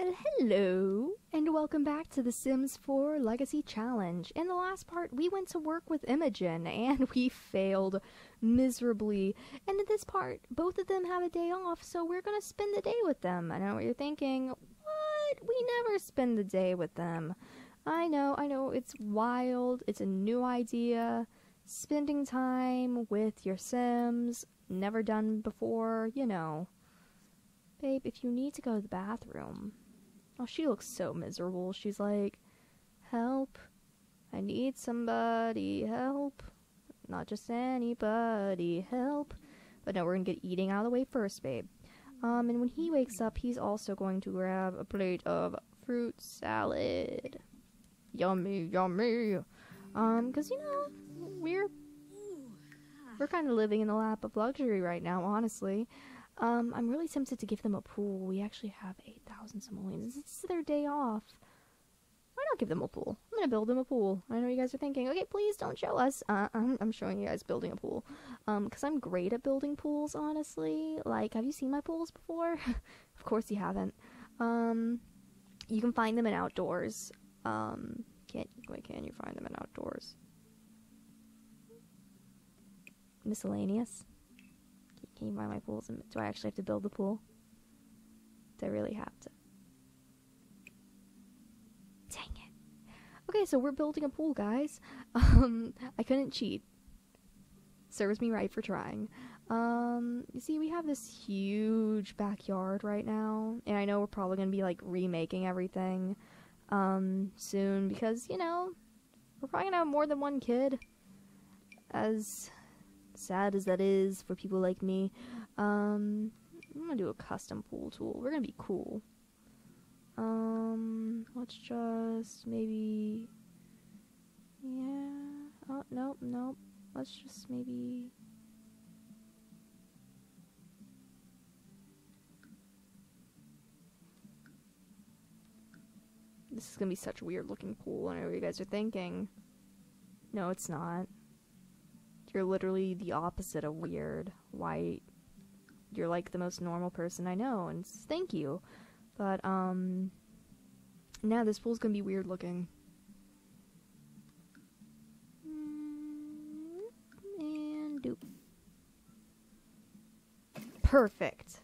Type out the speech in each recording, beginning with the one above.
Well, hello, and welcome back to The Sims 4 Legacy Challenge. In the last part, we went to work with Imogen, and we failed miserably. And in this part, both of them have a day off, so we're gonna spend the day with them. I know what you're thinking. What? We never spend the day with them. I know, I know, it's wild, it's a new idea. Spending time with your Sims, never done before, you know. Babe, if you need to go to the bathroom. Oh, she looks so miserable. She's like, Help. I need somebody. Help. Not just anybody. Help. But no, we're gonna get eating out of the way first, babe. Um, and when he wakes up, he's also going to grab a plate of fruit salad. Yummy, yummy. Um, cause you know, we're we're kind of living in the lap of luxury right now, honestly. Um, I'm really tempted to give them a pool. We actually have 8,000 simoleons. It's their day off. Why not give them a pool? I'm gonna build them a pool. I know you guys are thinking, okay, please don't show us. Uh, I'm, I'm showing you guys building a pool. Um, because I'm great at building pools, honestly. Like, have you seen my pools before? of course you haven't. Um, you can find them in outdoors. Um, can't, wait, can you find them in outdoors? Miscellaneous? Can you buy my pools? And do I actually have to build the pool? Do I really have to? Dang it. Okay, so we're building a pool, guys. Um, I couldn't cheat. Serves me right for trying. Um, you see, we have this huge backyard right now, and I know we're probably gonna be like remaking everything, um, soon because you know we're probably gonna have more than one kid. As sad as that is for people like me, um, I'm gonna do a custom pool tool. We're gonna be cool. Um, let's just maybe, yeah. Oh nope, nope. Let's just maybe. This is gonna be such a weird looking pool. I know what you guys are thinking. No, it's not. You're literally the opposite of weird. Why? You're like the most normal person I know, and thank you. But, um. Now this pool's gonna be weird looking. Mm, And. Perfect.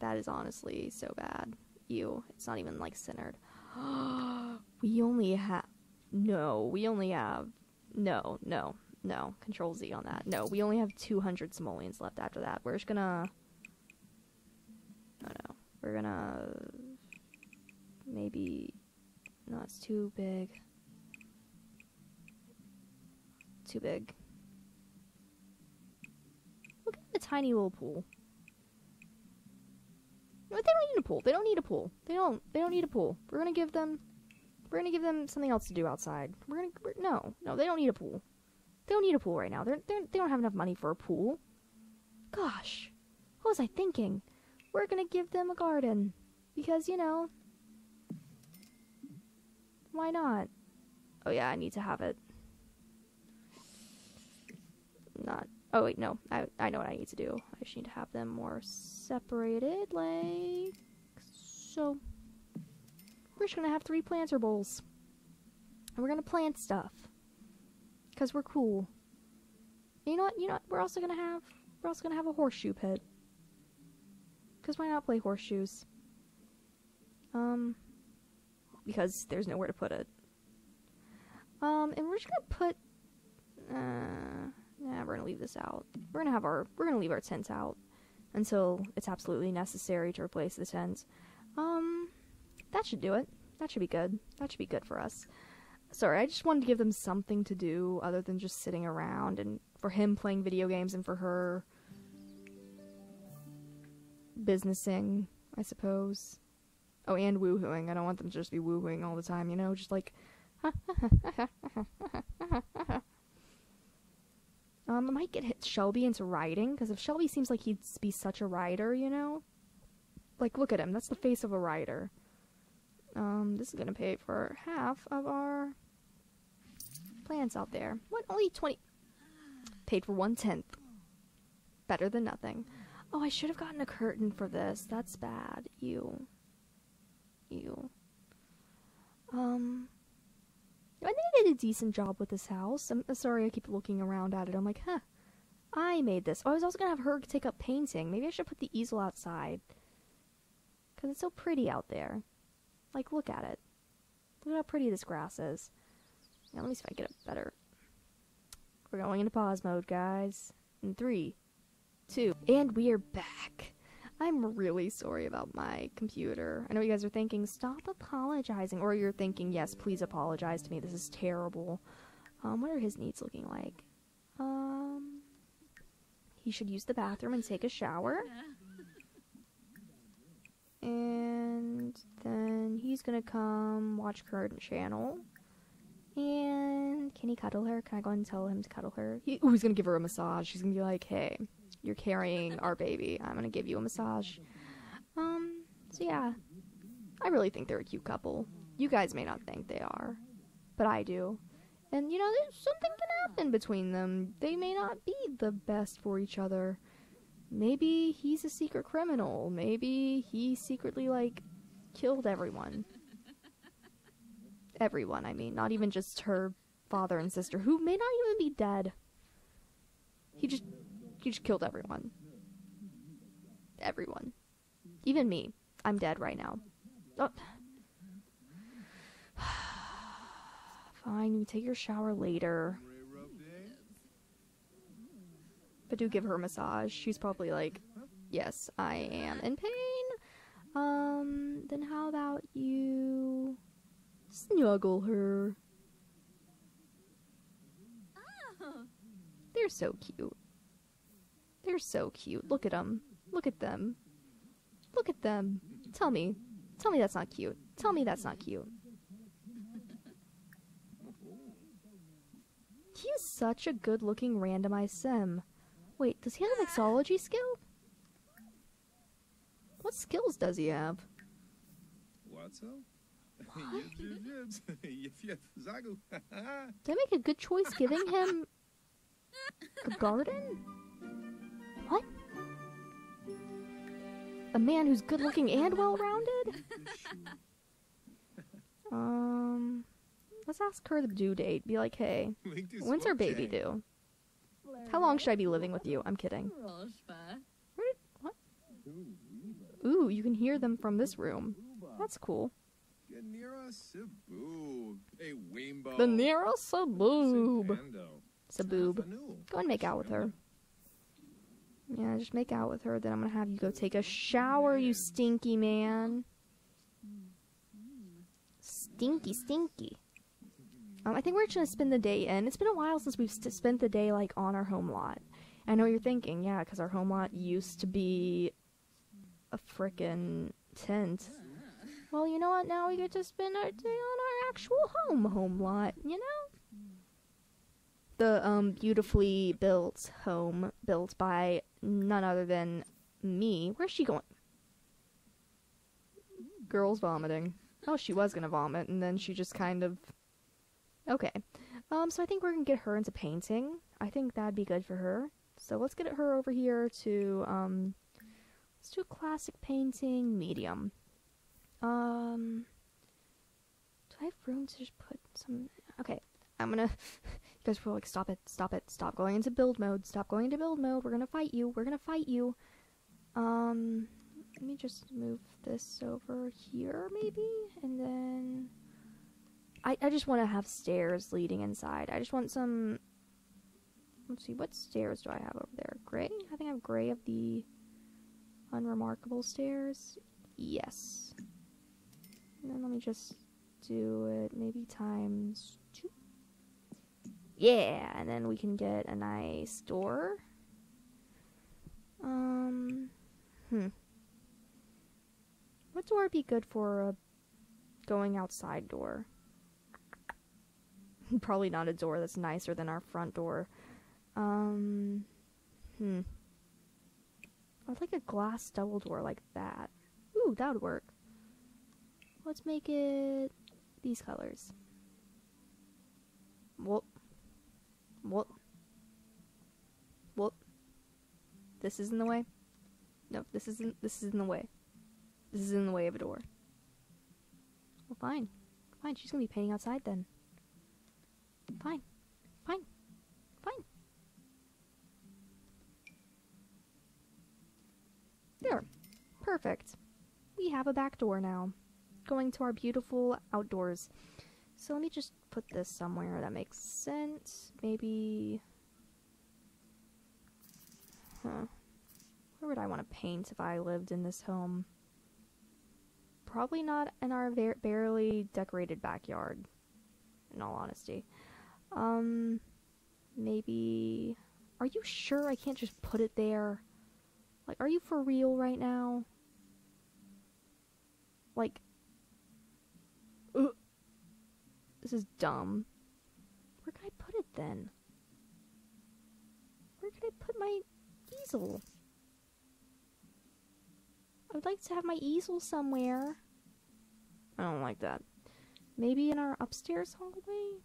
That is honestly so bad. Ew. It's not even like centered. we only have. No, we only have. No, no, no. Control Z on that. No, we only have 200 simoleons left after that. We're just gonna. Oh no. We're gonna. Maybe. No, it's too big. Too big. Look at the tiny little pool. No, they don't need a pool. They don't need a pool. They don't. They don't need a pool. We're gonna give them. We're gonna give them something else to do outside. We're gonna. We're, no, no, they don't need a pool. They don't need a pool right now. They're, they're they don't have enough money for a pool. Gosh, what was I thinking? We're gonna give them a garden because you know. Why not? Oh yeah, I need to have it. Not. Oh wait, no. I I know what I need to do. I just need to have them more separated, like so. We're just gonna have three planter bowls, and we're gonna plant stuff, cause we're cool. You know what? You know what? We're also gonna have we're also gonna have a horseshoe pit. Cause why not play horseshoes? Um, because there's nowhere to put it. Um, and we're just gonna put. Uh, nah, we're gonna leave this out. We're gonna have our. We're gonna leave our tents out until it's absolutely necessary to replace the tents. Um, that should do it. That should be good. That should be good for us. Sorry, I just wanted to give them something to do other than just sitting around and for him playing video games and for her businessing, I suppose. Oh, and woohooing. I don't want them to just be woohooing all the time, you know? Just like. um, I might get Shelby into riding, because if Shelby seems like he'd be such a rider, you know? Like, look at him. That's the face of a rider. Um, this is gonna pay for half of our plants out there. What? Only 20. Paid for one tenth. Better than nothing. Oh, I should have gotten a curtain for this. That's bad. You. You. Um, I think I did a decent job with this house. I'm sorry I keep looking around at it. I'm like, huh, I made this. Oh, I was also gonna have her take up painting. Maybe I should put the easel outside. Because it's so pretty out there. Like, look at it. Look at how pretty this grass is. Now, let me see if I get it better. We're going into pause mode, guys. In three, two, and we are back. I'm really sorry about my computer. I know you guys are thinking, stop apologizing. Or you're thinking, yes, please apologize to me. This is terrible. Um, what are his needs looking like? Um, he should use the bathroom and take a shower. And then he's gonna come watch current channel. And can he cuddle her? Can I go and tell him to cuddle her? He, ooh, he's gonna give her a massage. He's gonna be like, hey, you're carrying our baby. I'm gonna give you a massage. Um, so yeah. I really think they're a cute couple. You guys may not think they are, but I do. And you know, something can happen between them. They may not be the best for each other. Maybe he's a secret criminal. Maybe he secretly, like, killed everyone. Everyone, I mean. Not even just her father and sister, who may not even be dead. He just he just killed everyone. Everyone. Even me. I'm dead right now. Oh. Fine, you take your shower later. But do give her a massage. She's probably like, yes, I am in pain. Um, then how about you snuggle her? They're so cute. They're so cute. Look at them. Look at them. Look at them. Tell me. Tell me that's not cute. Tell me that's not cute. He's such a good looking randomized sim. Wait, does he have a mixology skill? What skills does he have? What's up? What? Did I make a good choice giving him a garden? What? A man who's good looking and well rounded? Um, let's ask her the due date. Be like, hey, when's our baby due? How long should I be living with you? I'm kidding. What? Ooh, you can hear them from this room. That's cool. The nearest saboob. Saboob. Go and make out with her. Yeah, just make out with her. Then I'm gonna have you go take a shower, you stinky man. Stinky, stinky. Um, I think we're just gonna spend the day in. It's been a while since we've spent the day like on our home lot. I know you're thinking, yeah, because our home lot used to be a frickin' tent. Well, you know what? Now we get to spend our day on our actual home home lot. You know, the um beautifully built home built by none other than me. Where's she going? Girl's vomiting. Oh, she was gonna vomit, and then she just kind of. Okay. Um, so I think we're gonna get her into painting. I think that'd be good for her. So let's get her over here to, um, let's do classic painting medium. Um, do I have room to just put some? Okay, I'm gonna. you guys were like, stop it, stop it, stop going into build mode, stop going into build mode. We're gonna fight you. We're gonna fight you. Um, let me just move this over here, maybe, and then. I I just want to have stairs leading inside. I just want some. Let's see, what stairs do I have over there? Gray? I think I have gray of the unremarkable stairs. Yes. And then let me just do it maybe times two. Yeah, and then we can get a nice door. Um, hmm. What door would be good for a going outside door? Probably not a door that's nicer than our front door. Um, hmm. I'd like a glass double door like that. Ooh, that would work. Let's make it these colors. Whoop. Whoop. Whoop. This is in the way? No, this isn't this is in the way. This is in the way of a door. Well fine. Fine, she's gonna be painting outside then. Fine. Fine. Fine. There. Perfect. We have a back door now. Going to our beautiful outdoors. So let me just put this somewhere that makes sense. Maybe. Huh. Where would I want to paint if I lived in this home? Probably not in our barely decorated backyard, in all honesty. Um, maybe. Are you sure I can't just put it there? Like, are you for real right now? Like, uh, this is dumb. Where can I put it then? Where can I put my easel? I would like to have my easel somewhere. I don't like that. Maybe in our upstairs hallway?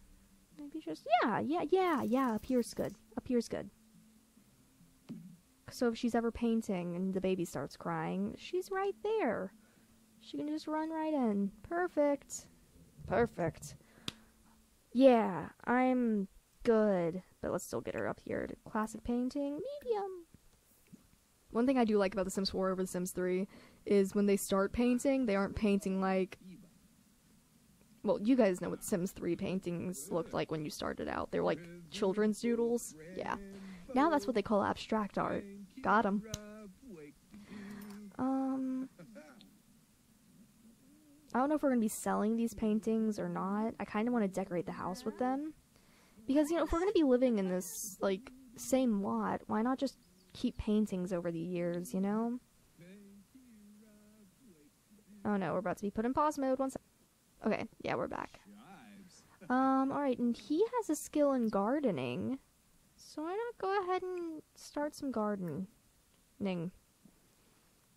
Maybe just. Yeah, yeah, yeah, yeah. Appears good. Appears good. So if she's ever painting and the baby starts crying, she's right there. She can just run right in. Perfect. Perfect. Yeah, I'm good. But let's still get her up here to classic painting. Medium. One thing I do like about The Sims 4 over The Sims 3 is when they start painting, they aren't painting like. Well, you guys know what Sims 3 paintings looked like when you started out. They were like children's doodles. Yeah. Now that's what they call abstract art. Got 'em. Um. I don't know if we're going to be selling these paintings or not. I kind of want to decorate the house with them. Because, you know, if we're going to be living in this, like, same lot, why not just keep paintings over the years, you know? Oh no, we're about to be put in pause mode. One sec. Okay, yeah, we're back. Um, alright, and he has a skill in gardening. So why not go ahead and start some gardening?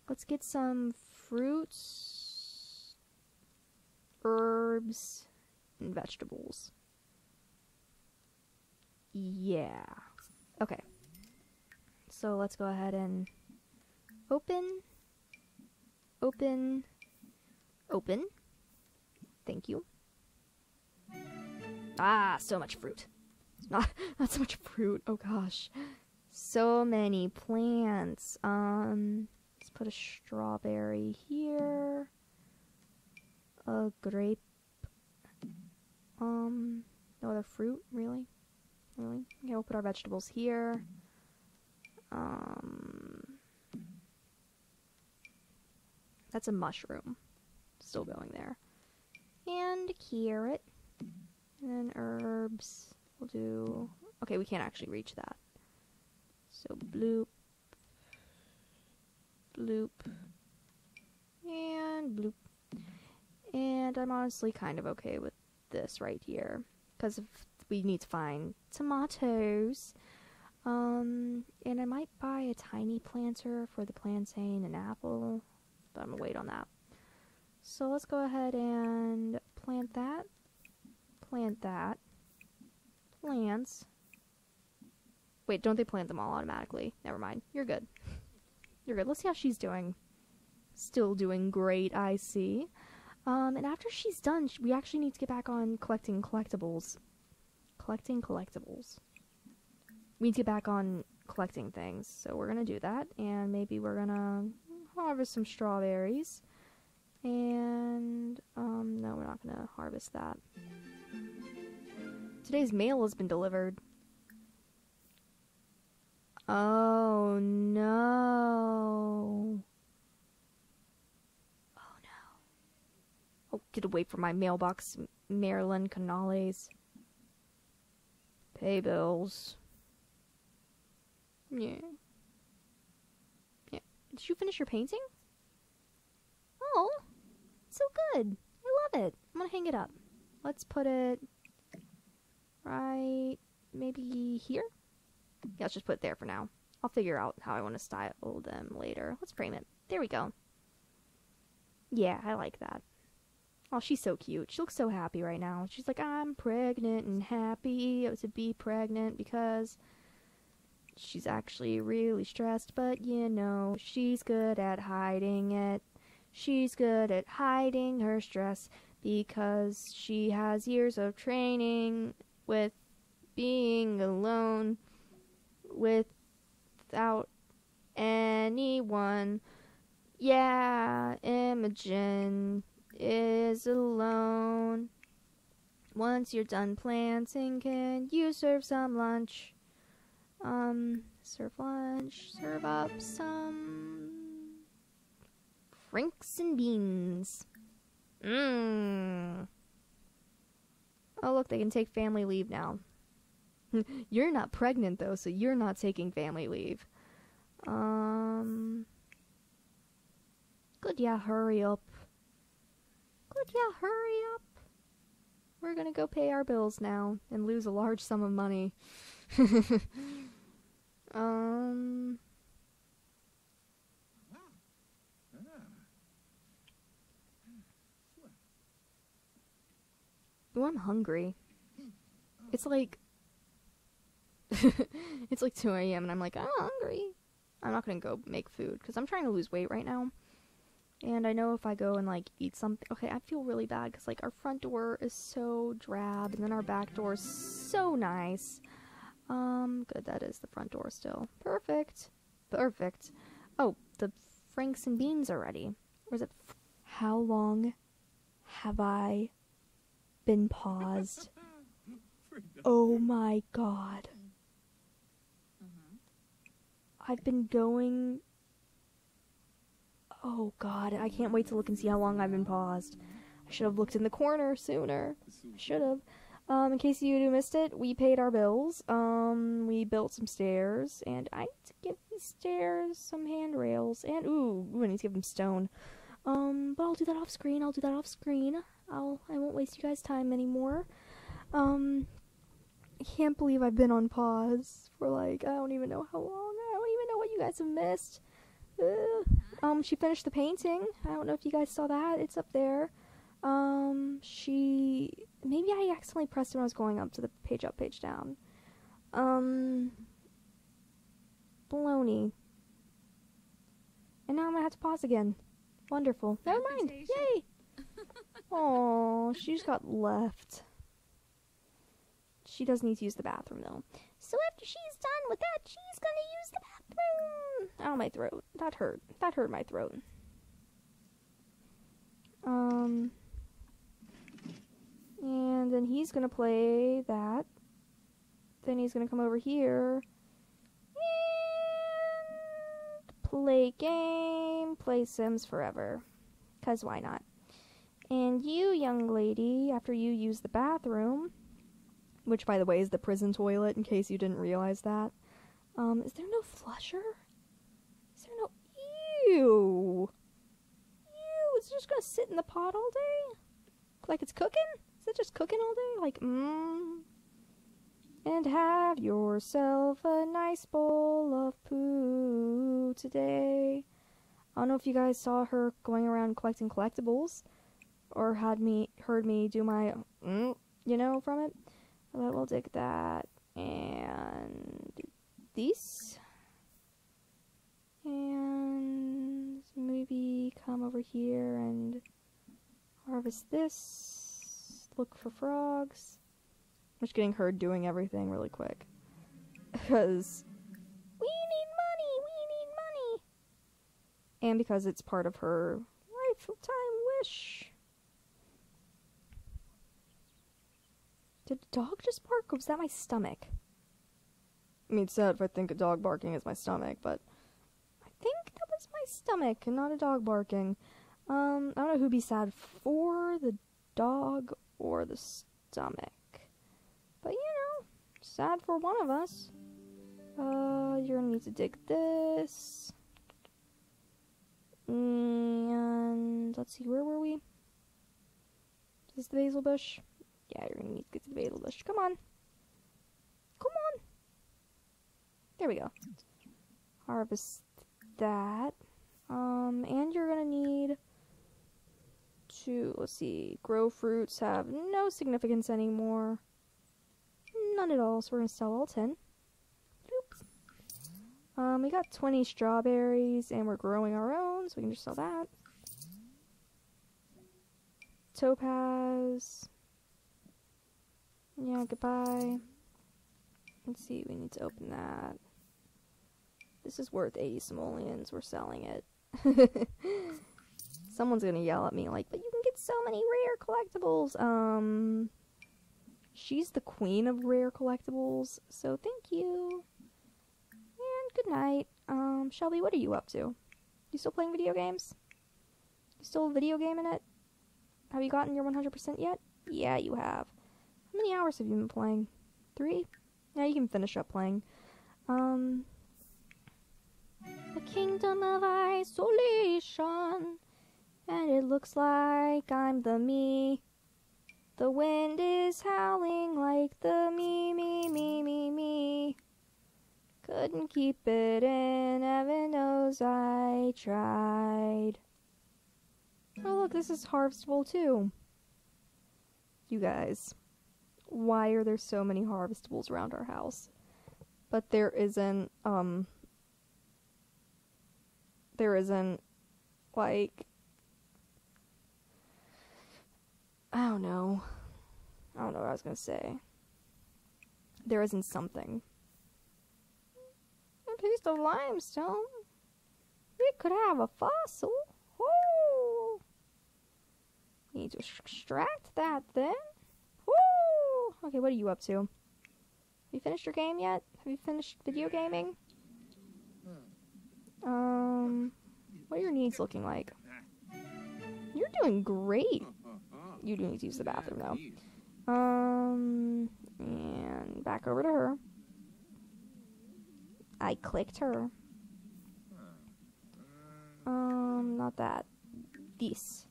Let's get some fruits, herbs, and vegetables. Yeah. Okay. So let's go ahead and open, open, open. Thank you. Ah, so much fruit. Not, not so much fruit. Oh gosh. So many plants. Um, let's put a strawberry here. A grape. Um, no other fruit, really? Really? Okay, we'll put our vegetables here. Um, that's a mushroom. Still going there. And carrot. And then herbs. We'll do. Okay, we can't actually reach that. So bloop. Bloop. And bloop. And I'm honestly kind of okay with this right here. Because we need to find tomatoes. Um, and I might buy a tiny planter for the plantain and apple, but I'm gonna wait on that. So let's go ahead and plant that, plant that, plants. Wait, don't they plant them all automatically? Never mind. You're good. You're good. Let's see how she's doing. Still doing great, I see. Um, and after she's done, we actually need to get back on collecting collectibles. Collecting collectibles we need to get back on collecting things. So we're gonna do that, and maybe we're gonna harvest some strawberries. And um, no, we're not gonna harvest that. Today's mail has been delivered. Oh no. Oh no. Oh, get away from my mailbox, Marilyn Canales. Pay bills. Yeah. Yeah. Did you finish your painting? Oh, so good. I love it. I'm gonna hang it up. Let's put it right maybe here? Yeah, let's just put it there for now. I'll figure out how I want to style them later. Let's frame it. There we go. Yeah, I like that. Oh, she's so cute. She looks so happy right now. She's like, I'm pregnant and happy to be pregnant because she's actually really stressed, but you know, she's good at hiding it. She's good at hiding her stress because she has years of training with being alone without anyone. Yeah, Imogen is alone. Once you're done planting, can you serve some lunch? Um, serve lunch, serve up some franks and beans. Mmm. Oh, look, they can take family leave now. you're not pregnant, though, so you're not taking family leave. Um. Good, yeah, hurry up. Good, yeah, hurry up. We're gonna go pay our bills now and lose a large sum of money. um. Oh, I'm hungry. It's like it's like 2 a.m. and I'm like, I'm hungry. I'm not gonna go make food because I'm trying to lose weight right now. And I know if I go and like eat something, okay, I feel really bad because like our front door is so drab and then our back door is so nice. Um, good, that is the front door still. Perfect. Perfect. Oh, the franks and beans are ready. Or is it? How long have I been paused? Oh my god. I've been going. Oh god, I can't wait to look and see how long I've been paused. I should have looked in the corner sooner. I should have. Um, in case you missed it, we paid our bills. Um, we built some stairs, and I need to give these stairs some handrails. And ooh, ooh, I need to give them stone. Um, but I'll do that off screen. I'll do that off screen. I'll I won't waste you guys' time anymore. Um, I can't believe I've been on pause for like I don't even know how long. I don't even know what you guys have missed. Ugh. Um, she finished the painting. I don't know if you guys saw that. It's up there. Um, she maybe I accidentally pressed it when I was going up to the page up, page down. Um, baloney. And now I'm gonna have to pause again. Wonderful. Never mind. Yay. Oh, she just got left. She does need to use the bathroom though. So after she's done with that, she's gonna use the bathroom. Ow, my throat. That hurt. That hurt my throat. Um, and then he's gonna play that. Then he's gonna come over here and play game, play Sims Forever. Cause why not? And you, young lady, after you use the bathroom, which by the way is the prison toilet, in case you didn't realize that. Um, is there no flusher? Is there no ew? Ew, it's just gonna sit in the pot all day? Like it's cooking? Is it just cooking all day? Like, mmm. And have yourself a nice bowl of poo today. I don't know if you guys saw her going around collecting collectibles or had me heard me do my mm, you know from it. But we'll take that and these and maybe come over here and harvest this. Look for frogs. I'm just getting her doing everything really quick because we need money. We need money, and because it's part of her lifetime wish. Did a dog just bark, or was that my stomach? I mean, sad if I think a dog barking is my stomach, but I think that was my stomach and not a dog barking. Um, I don't know who'd be sad for the dog or the stomach. But you know, sad for one of us. Uh, you're gonna need to dig this. And let's see, where were we? Is this the basil bush? Yeah, you're gonna need to get to the basil bush. Come on. Come on. There we go. Harvest that. Um, and you're gonna need to, let's see, grow fruits have no significance anymore. None at all, so we're gonna sell all 10. Um, we got 20 strawberries, and we're growing our own, so we can just sell that. topaz. Yeah, goodbye. Let's see, we need to open that. This is worth 80 simoleons. We're selling it. Someone's gonna yell at me like, but you can get so many rare collectibles. Um, she's the queen of rare collectibles, so thank you. Good night. Um, Shelby, what are you up to? You still playing video games? You still video gaming it? Have you gotten your 100% yet? Yeah, you have. How many hours have you been playing? Three? Yeah, you can finish up playing. Um, the kingdom of isolation, and it looks like I'm the me. The wind is howling like the me, me, me, me, me. Couldn't keep it in, heaven knows I tried. Oh, look, this is harvestable too. You guys, why are there so many harvestables around our house? But there isn't, um, there isn't, like, I don't know. I don't know what I was gonna say. There isn't something. Piece of limestone? We could have a fossil. Woo! Need to extract that then. Woo! Okay, what are you up to? Have you finished your game yet? Have you finished video gaming? Um, what are your needs looking like? You're doing great. You do need to use the bathroom though. Um, and back over to her. I clicked her. Um, not that. This.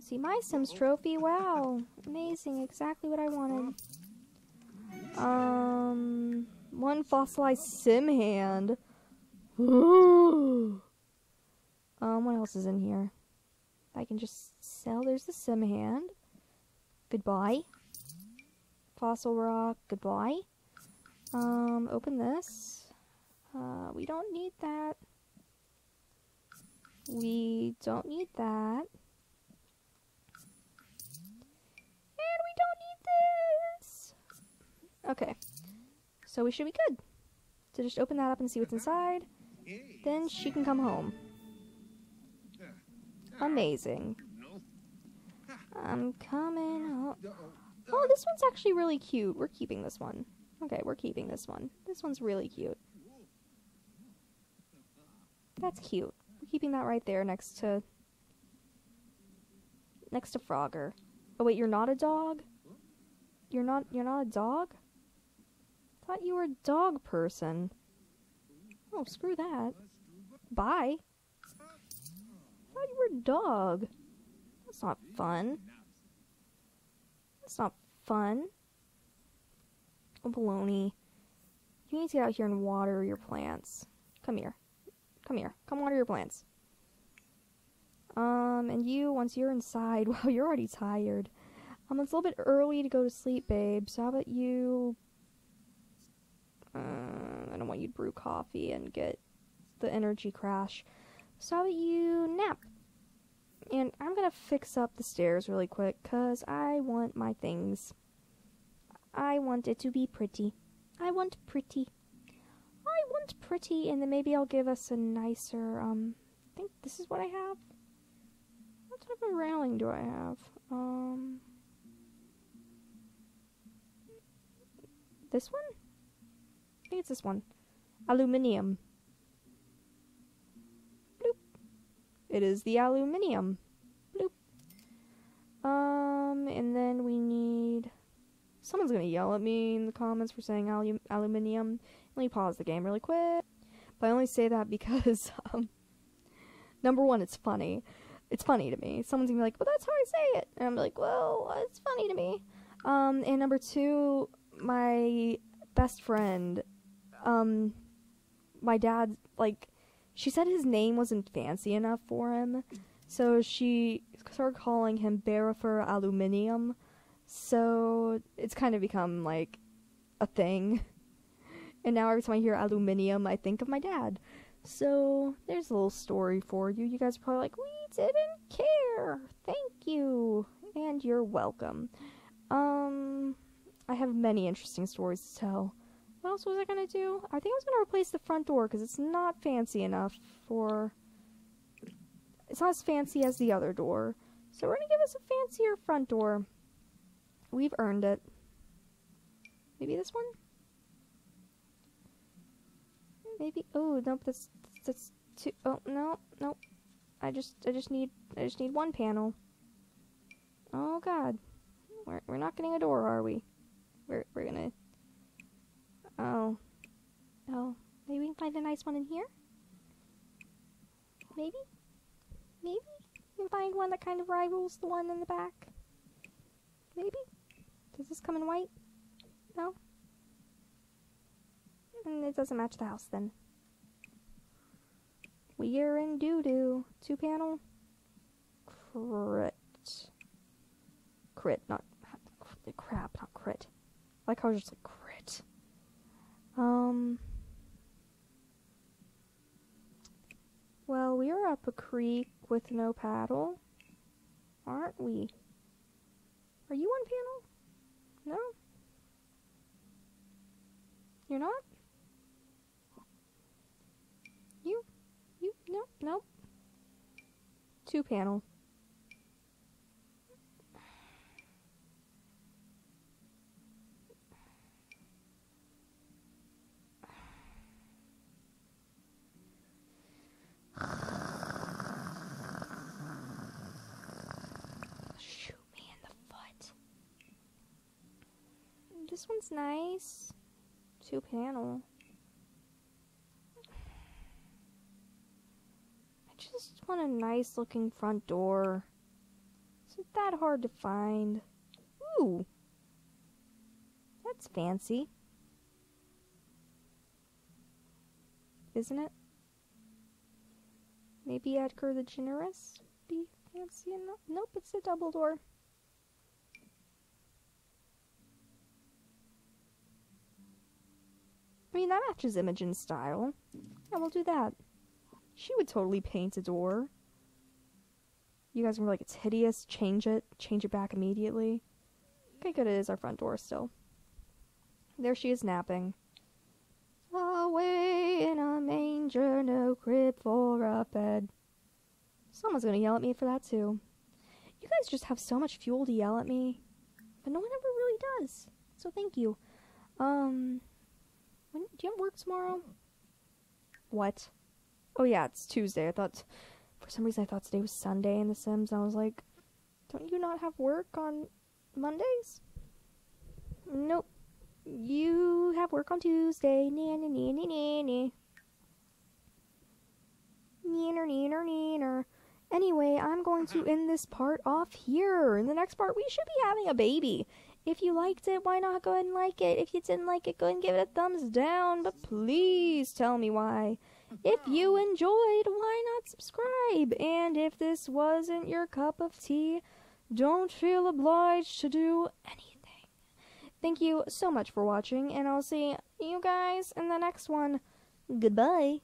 See, my Sims trophy. Wow. Amazing. Exactly what I wanted. Um, one fossilized sim hand. um, what else is in here? I can just sell. There's the sim hand. Goodbye. Fossil rock. Goodbye. Um, open this. We don't need that. We don't need that. And we don't need this. Okay. So we should be good. So just open that up and see what's inside. Then she can come home. Amazing. I'm coming home. Oh, this one's actually really cute. We're keeping this one. Okay, we're keeping this one. This one's really cute. That's cute. We're keeping that right there next to next to Frogger. Oh wait, you're not a dog? You're not you're not a dog? Thought you were a dog person. Oh, screw that. Bye. Thought you were a dog. That's not fun. That's not fun. Oh, baloney. You need to get out here and water your plants. Come here. Come here. Come water your plants. Um, and you, once you're inside, wow, you're already tired. Um, it's a little bit early to go to sleep, babe. So how about you? Uh, I don't want you to brew coffee and get the energy crash. So how about you nap? And I'm gonna fix up the stairs really quick, cause I want my things. I want it to be pretty. I want pretty. Want pretty, and then maybe I'll give us a nicer, um, I think this is what I have. What type of railing do I have? Um, this one? I think it's this one. Aluminium. Bloop. It is the aluminium. Bloop. Um, and then we need. Someone's gonna yell at me in the comments for saying alu- aluminium. Let me pause the game really quick. But I only say that because, um, number one, it's funny. It's funny to me. Someone's gonna be like, well, that's how I say it," and I'm like, "Well, it's funny to me." Um, and number two, my best friend, um, my dad, like, she said his name wasn't fancy enough for him, so she started calling him Barifer Aluminium. So it's kind of become like a thing. And now every time I hear aluminium, I think of my dad. So there's a little story for you. You guys are probably like, we didn't care. Thank you. And you're welcome. Um, I have many interesting stories to tell. What else was I gonna do? I think I was gonna replace the front door because it's not fancy enough for. It's not as fancy as the other door. So we're gonna give us a fancier front door. We've earned it. Maybe this one? Maybe. Oh nope, that's that's two. Oh no, nope. I just I just need I just need one panel. Oh God, we're we're not getting a door, are we? We're we're gonna. Oh, oh. Maybe we can find a nice one in here. Maybe, maybe we can find one that kind of rivals the one in the back. Maybe. Does this come in white? No. And it doesn't match the house then. We're in doo doo. Two panel. Crit. Crit, not crap, not crit. Like how I was just like crit. Um. Well, we are up a creek with no paddle, aren't we? Are you on panel? No? You're not? You? You? No, no. Two panel. Shoot me in the foot. This one's nice. Two panel. Just want a nice looking front door. Isn't that hard to find? Ooh. That's fancy. Isn't it? Maybe Edgar the Generous be fancy enough? Nope, it's a double door. I mean, that matches Imogen's style. Yeah, we'll do that. She would totally paint a door. You guys were like, it's hideous, change it, change it back immediately. Okay, good, it is our front door still. There she is napping. Away in a manger, no crib for a bed. Someone's gonna yell at me for that too. You guys just have so much fuel to yell at me, but no one ever really does. So thank you. Um, when, do you have work tomorrow? What? Oh yeah, it's Tuesday. I thought, for some reason, I thought today was Sunday in The Sims. And I was like, don't you not have work on Mondays? Nope. You have work on Tuesday. Nee, nee, nee, nee, nee, nee. Neener, neener, neener. Anyway, I'm going to end this part off here. In the next part, we should be having a baby. If you liked it, why not go ahead and like it? If you didn't like it, go ahead and give it a thumbs down. But please tell me why. If you enjoyed, why not subscribe? And if this wasn't your cup of tea, don't feel obliged to do anything. Thank you so much for watching, and I'll see you guys in the next one. Goodbye.